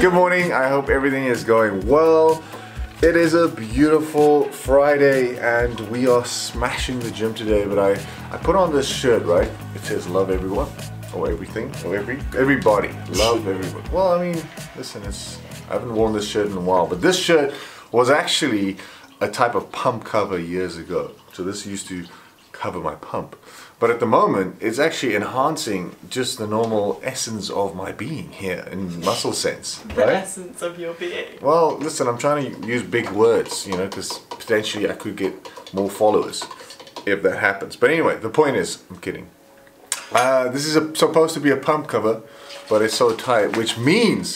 Good morning. I hope everything is going well. It is a beautiful Friday and we are smashing the gym today, but I, I put on this shirt, right? It says love everyone or everything or every everybody. Love everybody. Well, I mean, listen, it's I haven't worn this shirt in a while, but this shirt was actually a type of pump cover years ago. So this used to cover my pump. But at the moment, it's actually enhancing just the normal essence of my being here in muscle sense. The Right? essence of your being. Well, listen, I'm trying to use big words, you know, because potentially I could get more followers if that happens. But anyway, the point is, I'm kidding. Uh, this is a, supposed to be a pump cover, but it's so tight, which means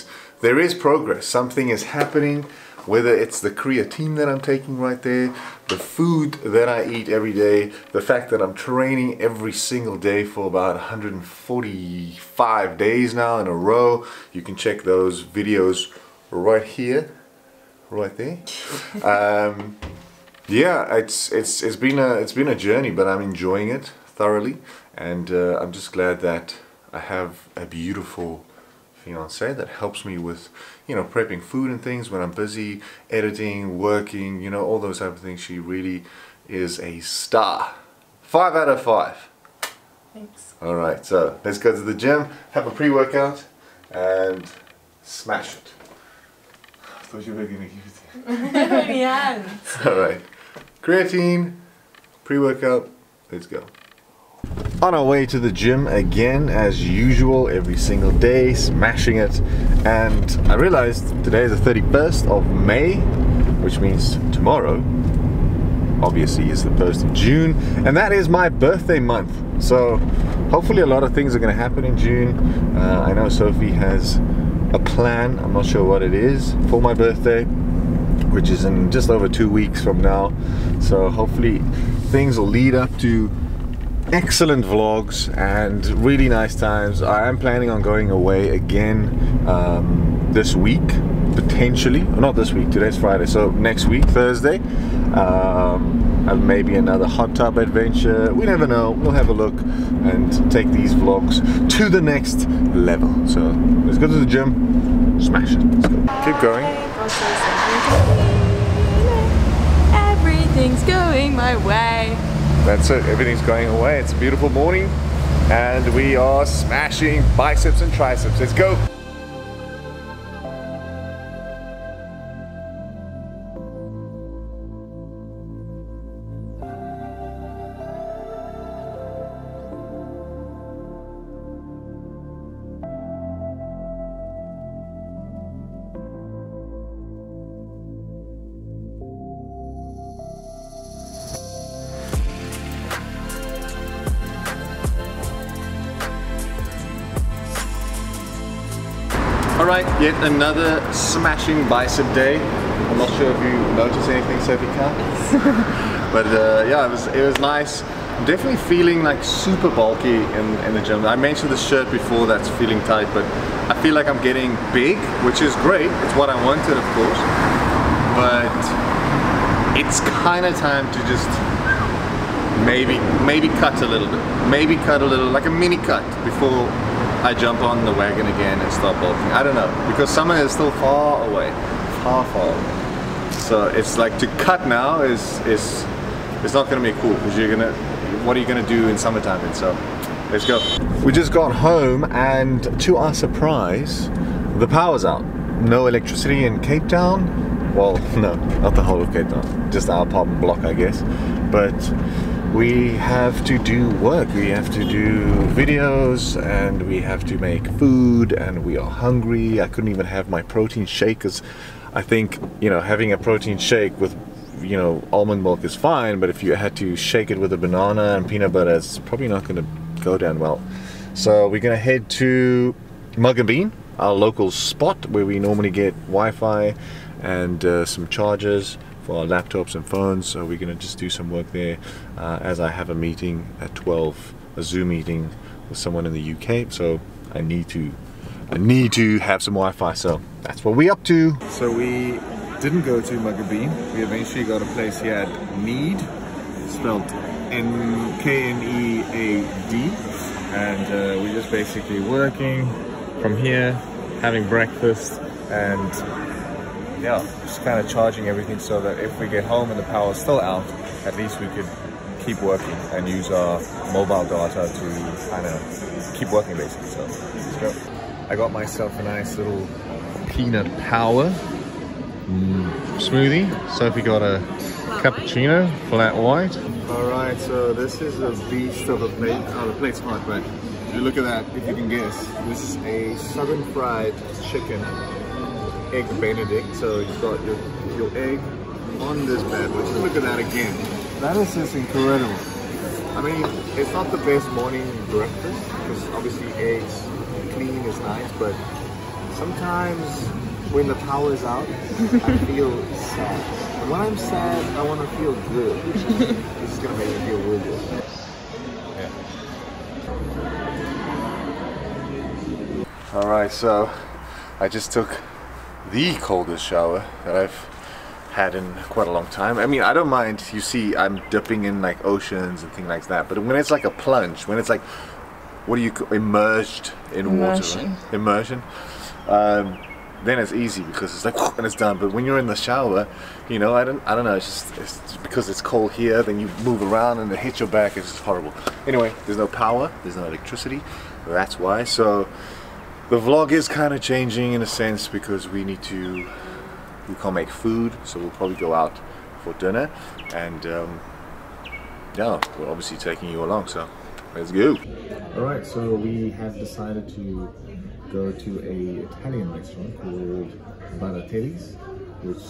there is progress. Something is happening, whether it's the creatine that I'm taking right there, the food that I eat every day, the fact that I'm training every single day for about 145 days now in a row. You can check those videos right here, right there. Um, yeah, it's it's it's been a it's been a journey, but I'm enjoying it thoroughly, and uh, I'm just glad that I have a beautiful fiance that helps me with you know prepping food and things when I'm busy editing, working, you know all those type of things. She really is a star. Five out of five. Thanks. All right, so let's go to the gym, have a pre-workout, and smash it. I thought you were gonna give it. to hands. All right, creatine, pre-workout, let's go. On our way to the gym again, as usual, every single day, smashing it. And I realized today is the 31st of May, which means tomorrow, obviously, is the 1st of June. And that is my birthday month. So hopefully, a lot of things are going to happen in June. Uh, I know Sophie has a plan, I'm not sure what it is, for my birthday which is in just over two weeks from now. So hopefully things will lead up to excellent vlogs and really nice times. I am planning on going away again um, this week, potentially. Well, not this week, today's Friday, so next week, Thursday. Um, maybe another hot tub adventure. We never know. We'll have a look and take these vlogs to the next level. So let's go to the gym, smash it. Go. Keep going. Everything's going my way. That's it, everything's going away. It's a beautiful morning and we are smashing biceps and triceps. Let's go. All right, yet another smashing bicep day. I'm not sure if you noticed anything, Sophie but uh, yeah, it was it was nice. I'm definitely feeling like super bulky in, in the gym. I mentioned the shirt before that's feeling tight, but I feel like I'm getting big, which is great. It's what I wanted, of course. But it's kind of time to just maybe maybe cut a little bit. Maybe cut a little, like a mini cut before I jump on the wagon again and start bulking. I don't know, because summer is still far away, far, far away. So it's like to cut now is is it's not gonna be cool because you're gonna what are you gonna do in summertime and so let's go. We just got home and to our surprise, the power's out. No electricity in Cape Town. Well, no, not the whole of Cape Town, just our apartment block, I guess. But we have to do work, we have to do videos, and we have to make food, and we are hungry. I couldn't even have my protein shake because I think, you know, having a protein shake with, you know, almond milk is fine, but if you had to shake it with a banana and peanut butter, it's probably not going to go down well. So we're going to head to Mugg and Bean, our local spot where we normally get Wi-Fi and uh, some chargers for our laptops and phones. So we're going to just do some work there uh, as I have a meeting at 12, a Zoom meeting with someone in the UK. So I need to, I need to have some Wi-Fi. So that's what we up to. So we didn't go to Mugg and Bean. We eventually got a place here at Knead, spelled N K N E A D, and uh, we're just basically working from here, having breakfast, and yeah, just kind of charging everything so that if we get home and the power's still out, at least we could keep working and use our mobile data to kind of keep working basically. So let's go. I got myself a nice little peanut power mm, smoothie. Sophie got a cappuccino, flat white. All right, so this is a beast of a plate. Oh, the plate's hot, but if you look at that, if you can guess, this is a southern fried chicken egg benedict. So you've got your, your egg on this bed. Let's look at that again. That is just incredible. I mean, it's not the best morning breakfast because obviously eggs clean is nice, but sometimes when the power is out, I feel sad. And when I'm sad, I want to feel good. this is gonna make me feel real good. Yeah. All right, so I just took the coldest shower that I've had in quite a long time. I mean, I don't mind, you see, I'm dipping in like oceans and things like that, but when it's like a plunge, when it's like, what do you immersed in Immersion. water, right? Immersion. Um, then it's easy because it's like and it's done. But when you're in the shower, you know, I don't, I don't know. It's just it's because it's cold here. Then you move around and it hits your back. It's just horrible. Anyway, there's no power. There's no electricity. That's why. So the vlog is kind of changing in a sense because we need to we can't make food so we'll probably go out for dinner and um, yeah we're obviously taking you along so let's go. All right so we have decided to go to a Italian restaurant called Baratelli's which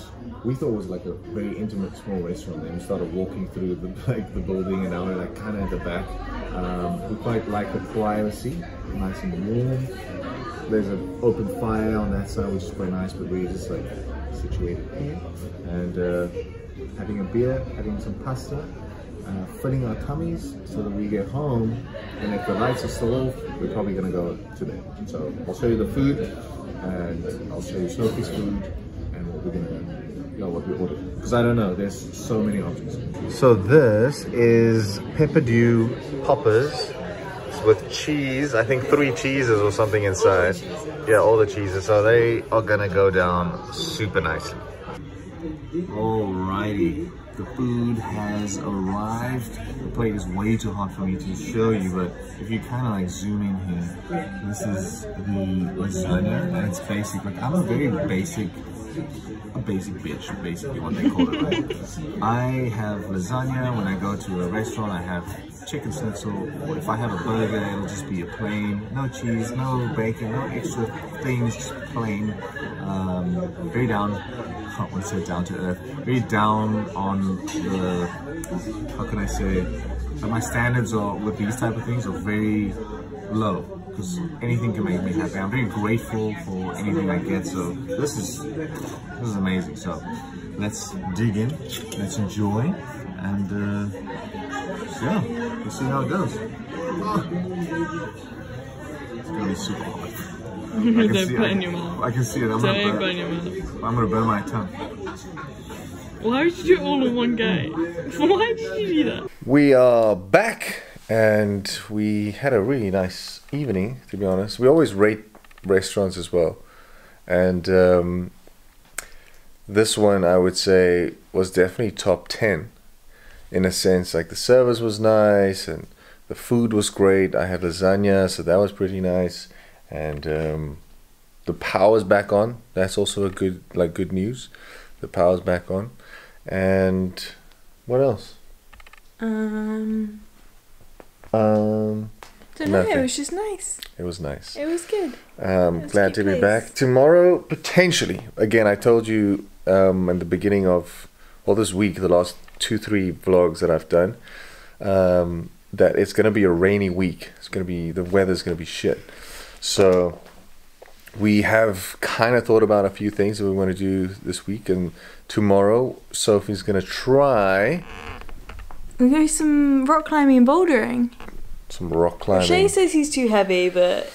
we thought was like a very intimate small restaurant. And we started walking through the like the building and now we're like kind of at the back. Um, we quite like the privacy nice and warm there's an open fire on that side which is quite nice but we're just like situated here. And uh, having a beer having some pasta uh, filling our tummies so that we get home and if the lights are still off we're probably gonna go to bed. So I'll show you the food and I'll show you Sophie's food and what we're gonna you know, what we ordered. Because I don't know there's so many options. So this is Peppadew poppers with cheese. I think three cheeses or something inside. Yeah, all the cheeses. So they are gonna go down super nicely. Alrighty, the food has arrived. The plate is way too hot for me to show you, but if you kind of like zoom in here, this is the lasagna, and it's basic. Like I'm a very basic a basic bitch, basically what they call it, right? I have lasagna. When I go to a restaurant, I have chicken schnitzel. If I have a burger, it'll just be a plain, no cheese, no bacon, no extra things, just plain. Um, very down, I want to say down to earth, very down on the, how can I say, my standards are with these type of things are very low because anything can make me happy. I'm very grateful for anything I get. So this is this is amazing. So let's dig in, let's enjoy, and uh, yeah, we'll see how it goes. It's gonna be super hot. I can see put it. in your mouth. I can see it. I'm gonna, Don't put burn, your mouth. I'm gonna burn my tongue. Why would you do it all in one go? Why did you do that? We are back and we had a really nice evening, to be honest. We always rate restaurants as well. And um, this one, I would say, was definitely top 10 in a sense. Like the service was nice and the food was great. I had lasagna, so that was pretty nice. And um, the power's back on. That's also a good, like, good news. The power's back on. And what else? Um, Um, don't know. Nothing. It was just nice. it was nice. It was good. Um, That's glad to be place. back tomorrow. Potentially, again, I told you um, in the beginning of well, this week, the last two three vlogs that I've done, um, that it's gonna be a rainy week. It's gonna be the weather's gonna be shit. So we have kind of thought about a few things that we want to do this week, and tomorrow Sophie's gonna try We go some rock climbing and bouldering. some rock climbing. Shay says he's too heavy, but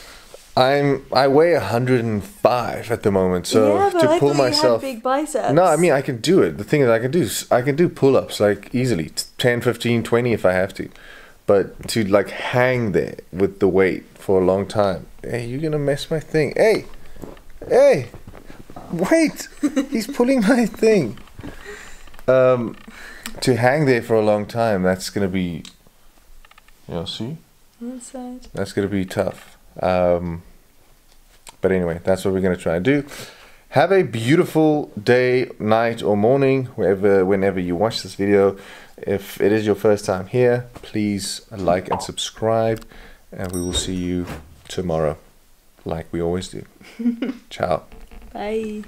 I'm I weigh 105 at the moment, so yeah, to I pull myself. you big biceps. No, I mean I can do it. The thing is, I can do I can do pull-ups like easily, t- 10, 15, 20 if I have to. But to like hang there with the weight for a long time, hey, you're gonna mess my thing. Hey, hey, Wait, he's pulling my thing. Um, to hang there for a long time, that's gonna be. Yeah, see, that's gonna be tough. Um, but anyway, that's what we're gonna try and do. Have a beautiful day, night, or morning, wherever, whenever you watch this video. If it is your first time here, please like and subscribe, and we will see you tomorrow, like we always do. Ciao. Bye.